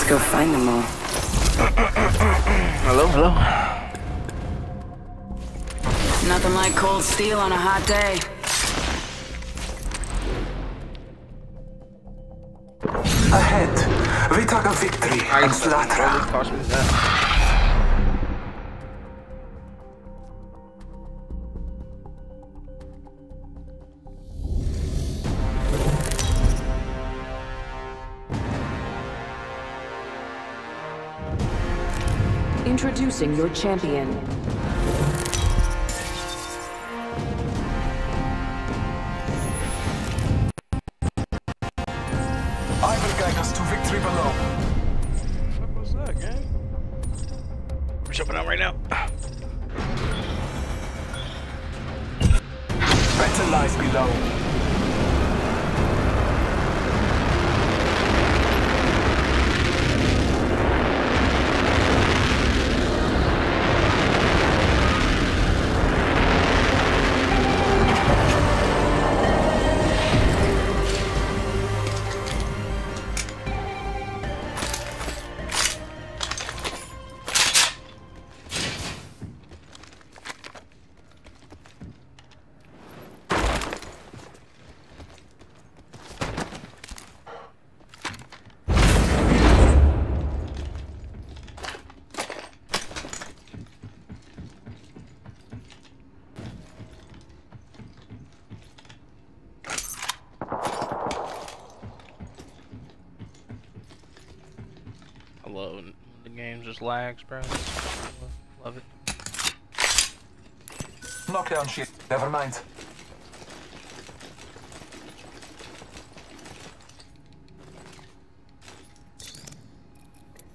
Let's go find them all. Hello? Hello? Nothing like cold steel on a hot day. Ahead, we talk of victory I and slaughter. Introducing your champion. I will guide us to victory below. What was that, gang? We're jumping out right now. Better lies below. Just lags, bro. Love it. Knockdown shit. Never mind.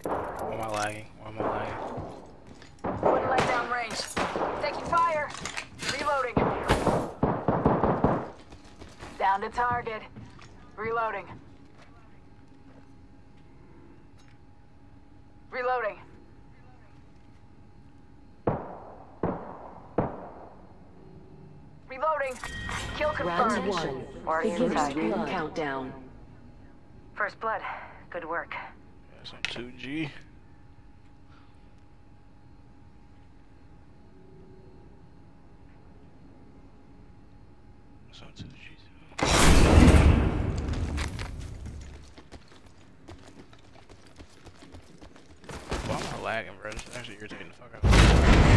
Why am I lagging? Why am I lagging? Wouldn't down range. Taking fire. Reloading. Down to target. Reloading. Reloading. Reloading. Kill Round confirmed. One. Already Beginning inside. ring countdown. First blood. Good work. That's on 2G. That's on 2G. Why am I lagging, bro? This is actually irritating the fuck out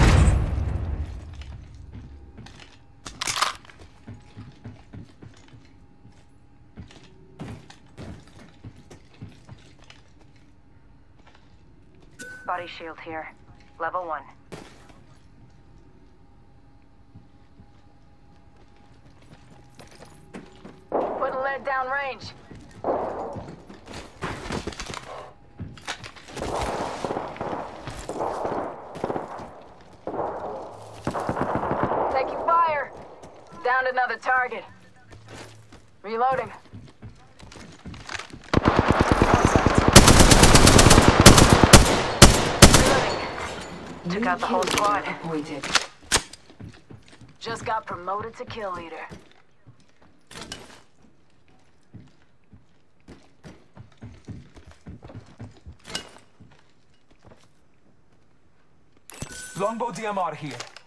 Body shield here. Level one. Putting lead down range. Taking fire. Down to another target. Reloading. Took out the whole squad. leader Appointed. Just got promoted to kill leader. Longbow DMR here.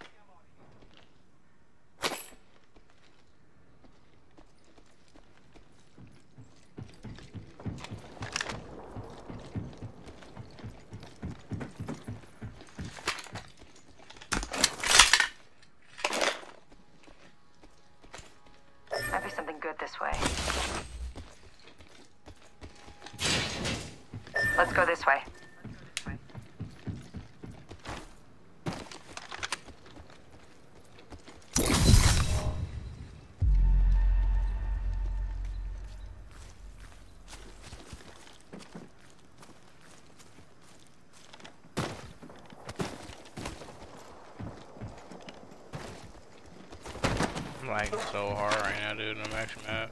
Lagging so hard right now, dude, I'm actually mad.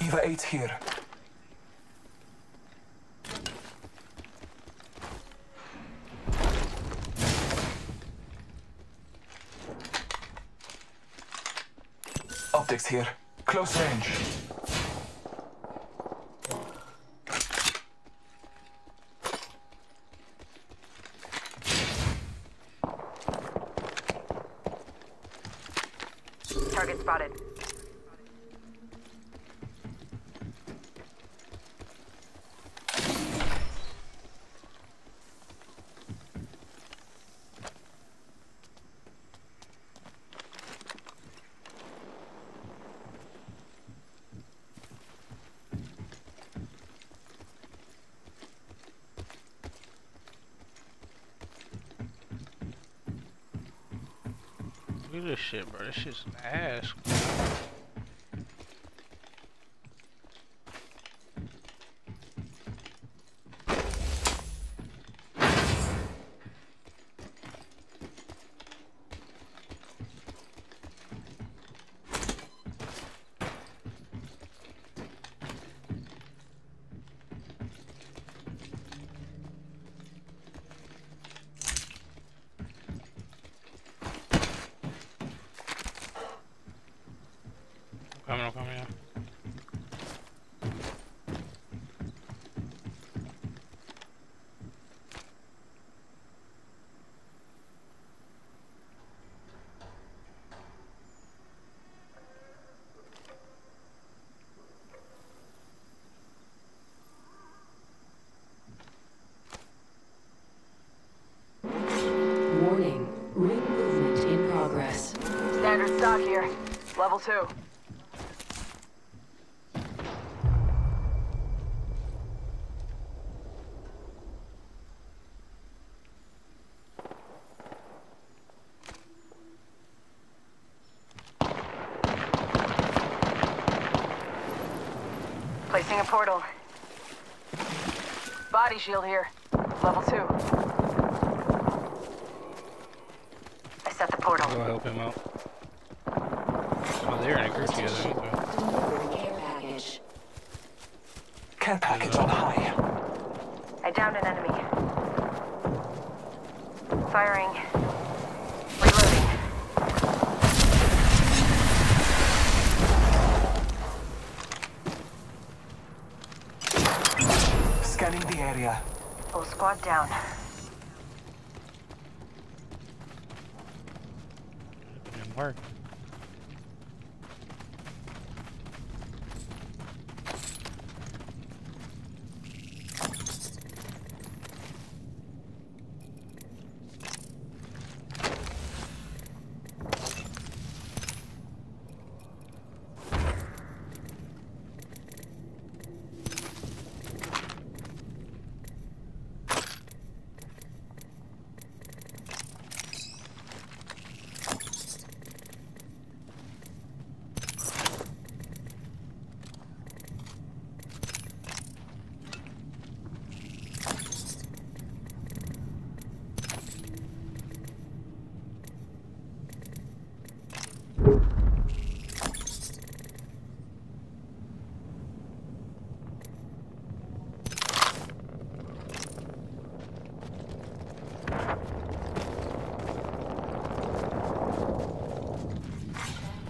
Eva 8 here. Optics here. Close range. This shit, bro. This shit's ass. Two. Placing a portal. Body shield here. Level two. I set the portal. Go help him out. Oh, they're in a group together. Care package. Care package on high. I downed an enemy. Firing. Reloading. Scanning the area. Full squad down. Didn't work.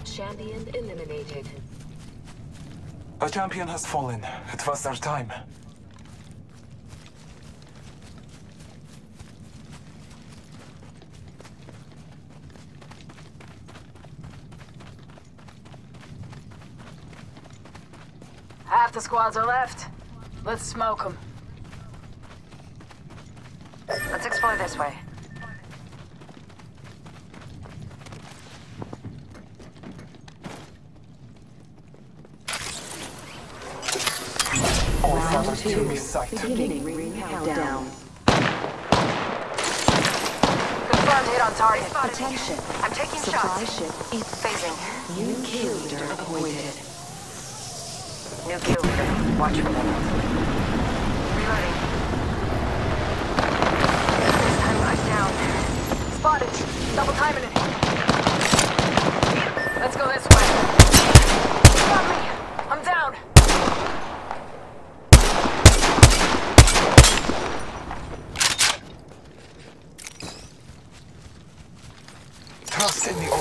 Champion eliminated. A champion has fallen. It was their time. Half the squads are left. Let's smoke them. Let's explore this way. All father Round to me. Beginning ring countdown. Confirmed hit on target. Attention. I'm taking Supply shots. ship is Phasing. new kill leader appointed. New kill leader. Watch for them. Reloading. This time I'm down. Spotted. Double timing it. Let's go this way.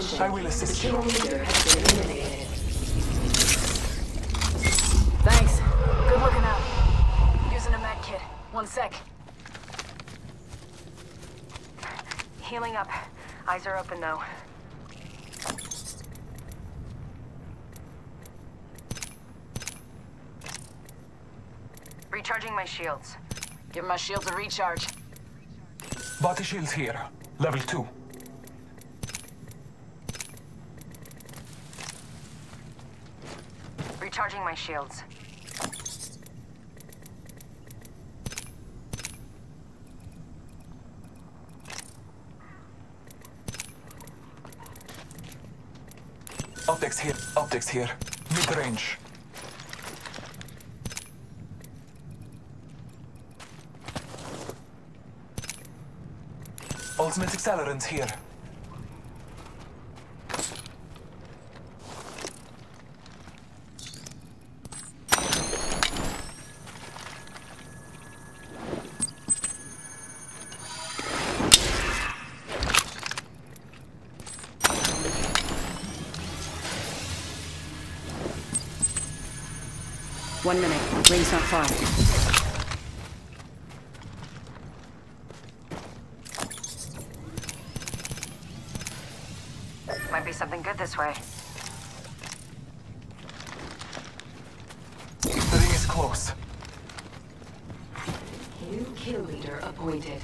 I will assist you. leader has been. Thanks. Good looking out. Using a med kit. One sec. Healing up. Eyes are open though. Recharging my shields. Give my shields a recharge. Body shields here. Level 2. Recharging my shields. Optics here. Optics here. Mid range. Ultimate accelerant here. Way. The ring is close. New kill leader appointed.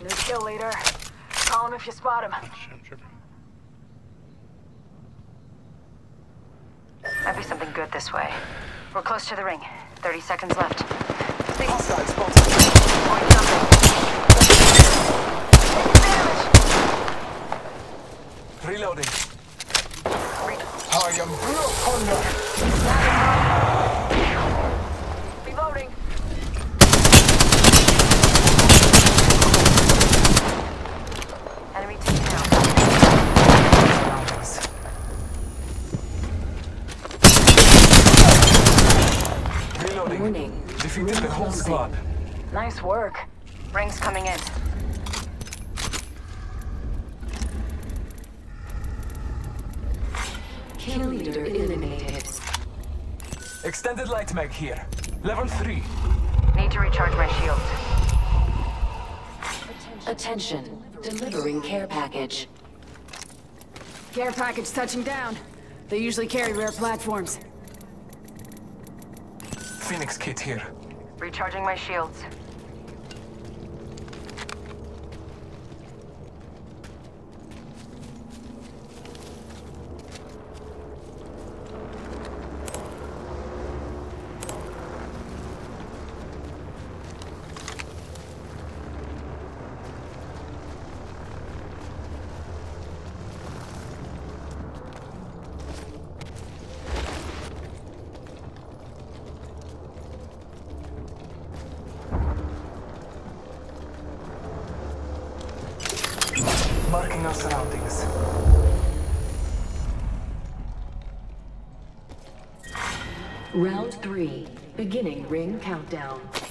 New kill leader. Call him if you spot him. Shit, I'm. Might be something good this way. We're close to the ring. 30 seconds left. Hostile spotted. point something. Reloading. I am Brook Hunter. Reloading. Enemy taken out. Reloading. Warning. Defeated the whole squad. Nice work. Ring's coming in. Kill leader eliminated. Extended light mag here. Level 3. Need to recharge my shield. Attention. Delivering care package. Care package touching down. They usually carry rare platforms. Phoenix kit here. Recharging my shields. Marking our surroundings. Round three. Beginning ring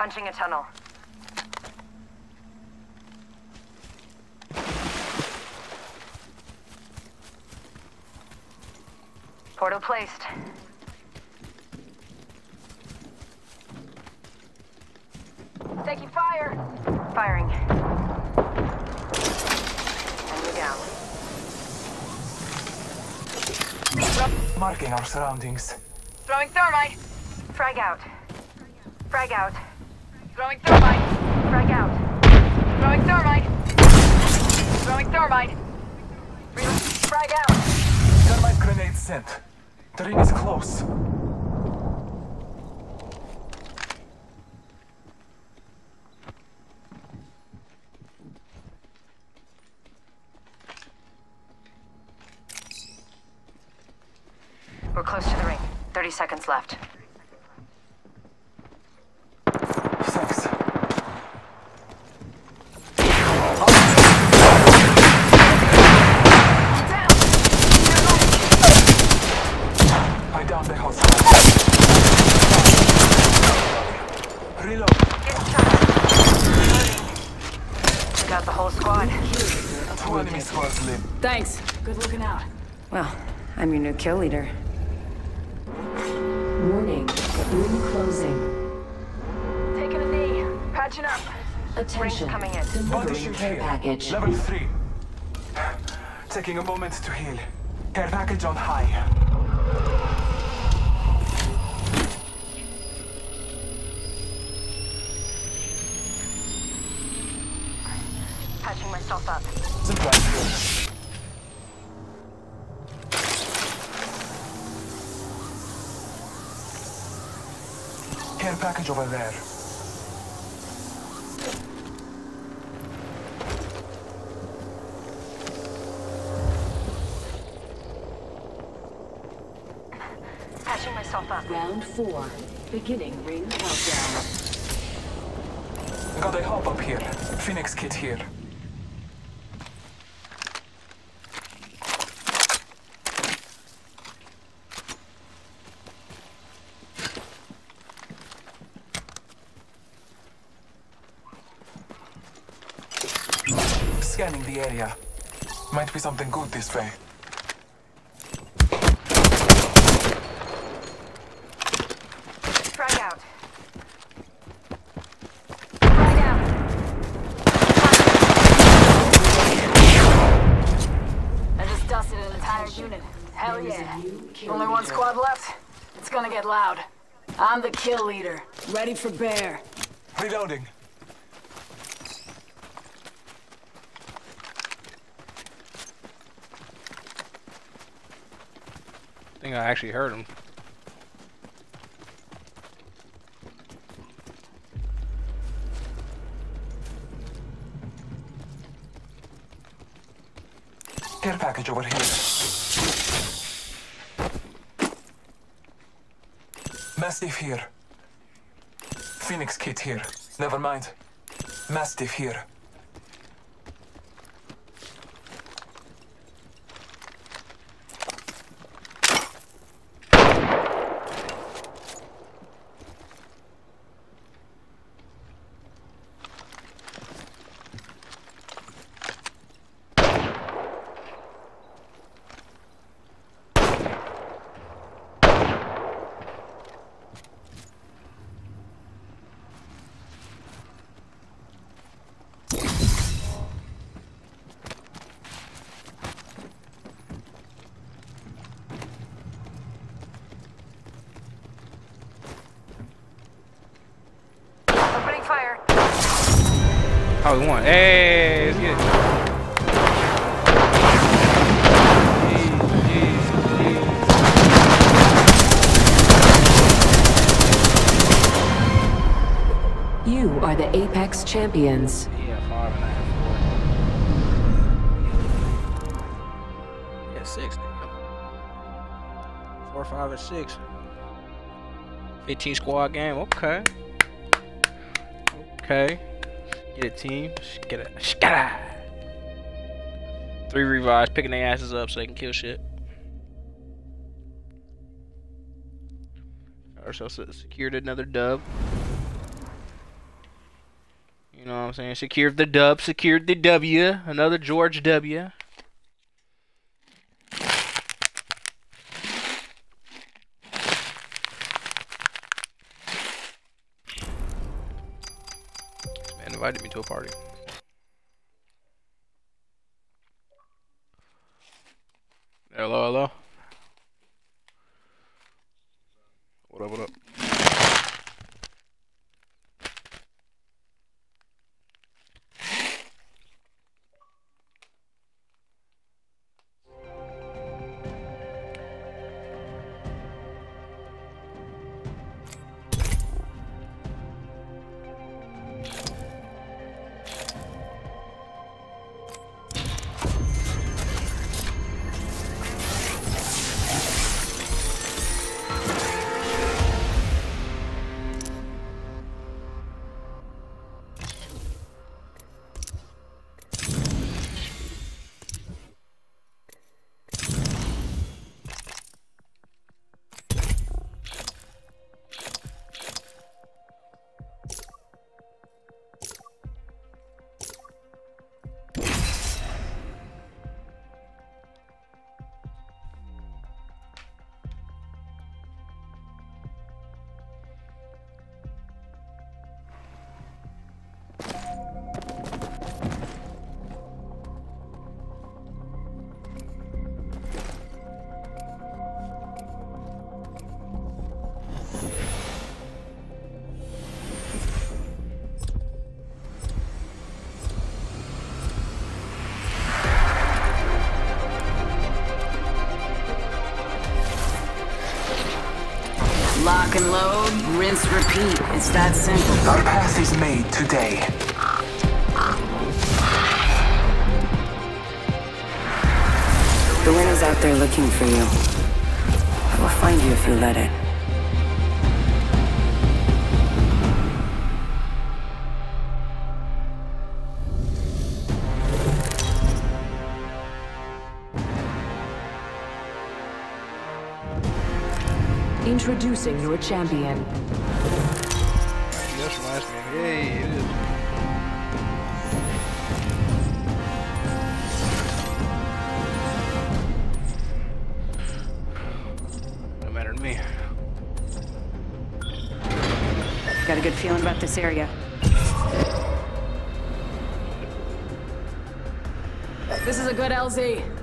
Punching a tunnel. Portal placed. Taking fire. Firing. Enemy down. Marking our surroundings. Throwing thermite. Frag out. Frag out. Throwing thermite. Frag out. Throwing thermite. Throwing thermite. Re- Frag out. The ring is close. We're close to the ring. 30 seconds left. Thanks. I downed the house. Reload. Get shot. Reloading. Got the whole squad. Two enemy squads live. Thanks. Good looking out. Well, I'm your new kill leader. Warning. Ring closing. Taking a knee. Patching up. Attention. coming in. Body Delivering shoot care here. package. Level 3. Taking a moment to heal. Care package on high. Patching myself up. Zipline Care package over there. Patching myself up. Round four. Beginning ring countdown. Got a hop up here. Phoenix kit here. Scanning the area. Might be something good this way. Frag out. Frag out. I just dusted an entire unit. Hell There is a yeah. Only one squad left. It's gonna get loud. I'm the kill leader. Ready for bear. Reloading. Think I actually heard him. Care package over here. Mastiff here. Phoenix kit here. Never mind. Mastiff here. Champions. Yeah. Six. Four, five, and six. 15 squad game. Okay. Okay. Get a team. Get a. Three revives, picking their asses up so they can kill shit. Ourselves secured another dub. I'm saying? Secured the dub, secured the W. Another George W. This man invited me to a party. Hello, hello. Lock and load, rinse, repeat. It's that simple. Our path is made today. The wind is out there looking for you. It will find you if you let it. Introducing your champion. That's last game. Yay, it is. No matter to me. Got a good feeling about this area. This is a good LZ.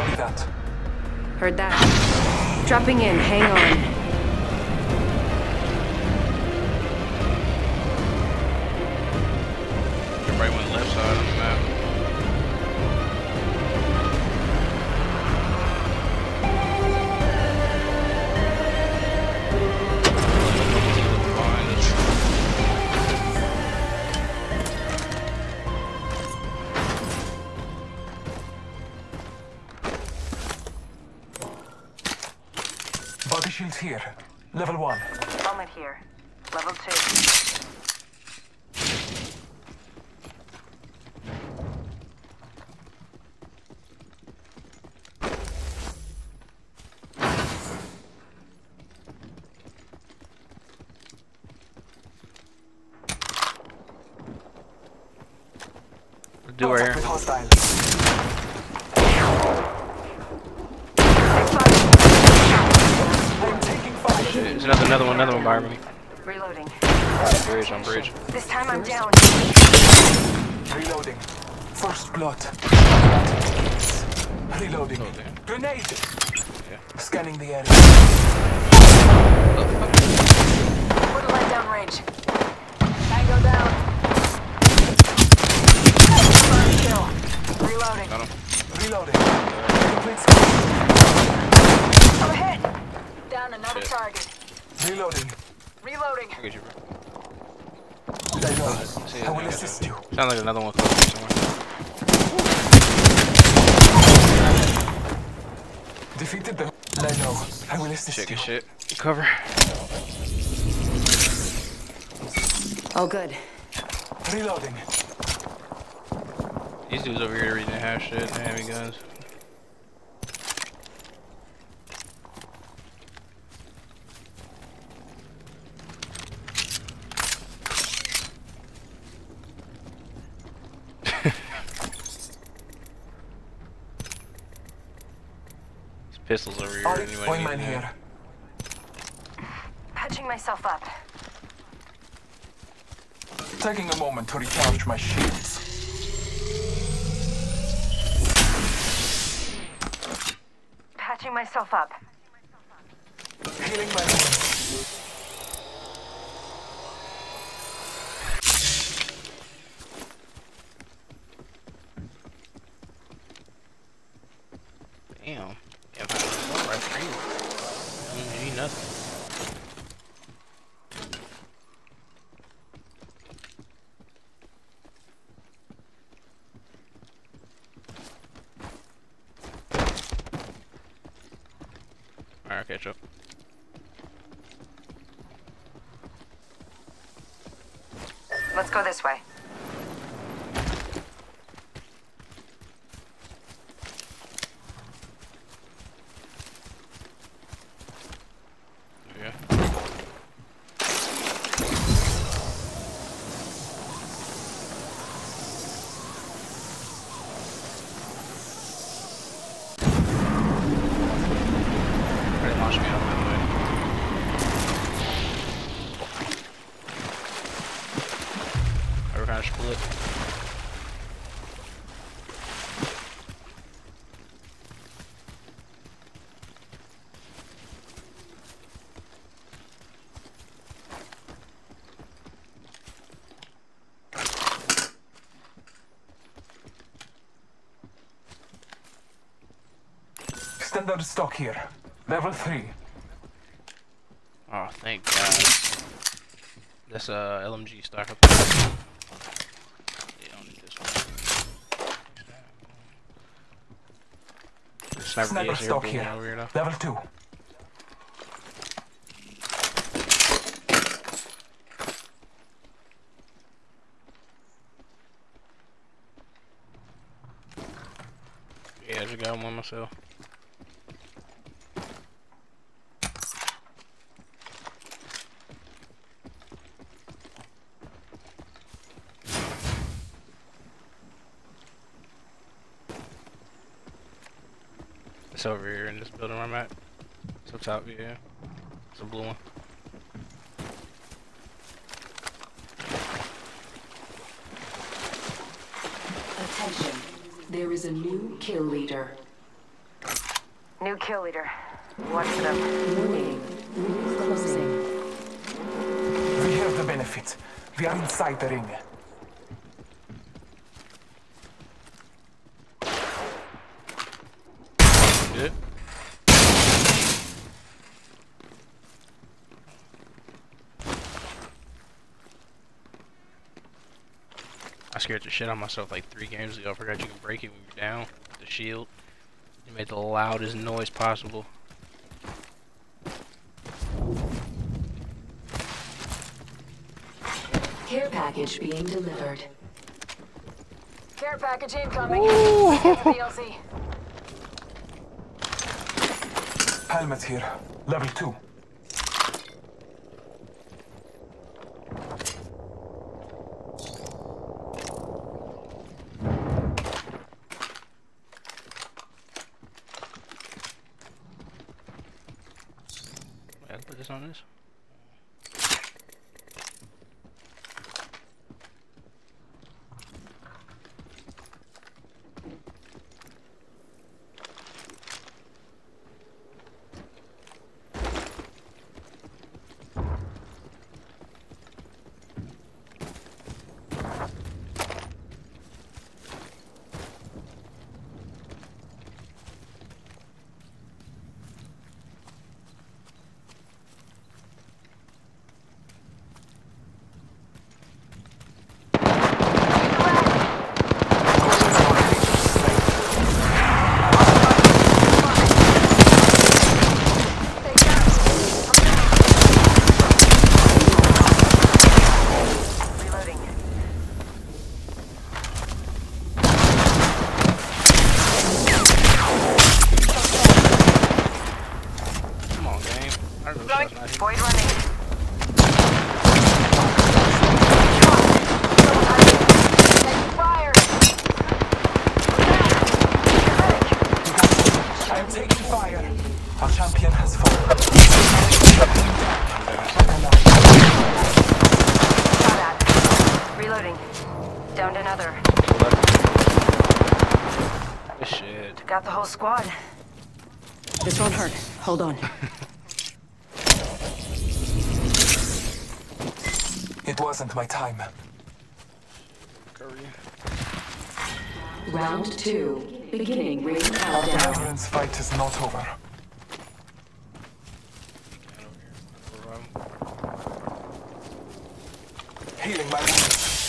Copy that. Heard that. Dropping in, hang on. Do right Contact with here. hostile. I'm taking fire. There's another, another one, another one behind me. Reloading. Bridge on bridge. This time I'm down. Reloading. First blood. Reloading. Oh. Grenade. Yeah. Scanning the area. Put a light down range. Tango down. First kill. Reloading. Got him. Reloading. Complete scan. I'm hit. Down another Shit. target. Reloading. Reloading. Look at you, bro. Lego, See, I will assist you. Sounds like another one close to me somewhere. Defeated them. Lego, I will assist Shit, you. good shit. Cover. Oh, good. Reloading. These dudes over here reading half shit and having guns. pistols over here. Ointment here. Patching myself up. Taking a moment to recharge my shields. Patching myself up. Healing my. Damn. If I was right there, you ain't nothing. Alright, catch up. Let's go this way. Yeah. Ready to launch me out, by the way. Are we kind of split? Standard stock here. Level 3. Oh, thank God. That's uh LMG stock up there. Yeah, I don't need this one. Sniper Sniper stock here. here. Level 2. Yeah, I just got one myself. It's over here in this building where I'm at. It's up top, yeah. It's a blue one. Attention. There is a new kill leader. New kill leader. Watch for them. Warning. Ring closing. We have the benefit. We are inside the ring. The shit on myself like three games ago. I forgot you can break it when you're down. with The shield. You made the loudest noise possible. Care package being delivered. Care package incoming. Get DLC. Helmet here. Level 2. Whole squad. This won't hurt. Hold on. It wasn't my time. Curry. Round two. Beginning ring Our countdown. veterans' fight is not over. Got over here. Healing my wounds.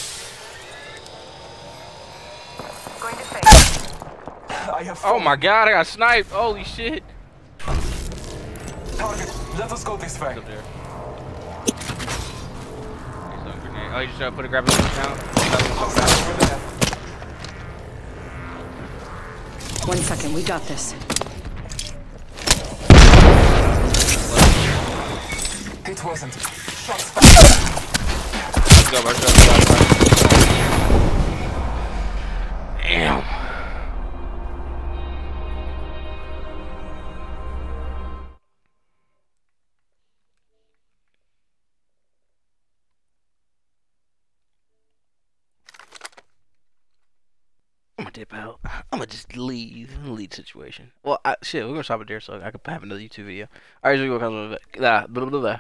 I have Oh my god, I got sniped. Holy shit. target. Let us go this way. Up there. He's on grenade. Oh, you just gotta put a grappling hook down? Another one's up there. Over there. One second, we got this. It wasn't. Shots fired. Let's go, let's go, let's go, let's go. Gonna leave. Lead situation. Well, I, shit, we're gonna stop it there so I can have another YouTube video. Alright, so we're go. Blah, blah, blah.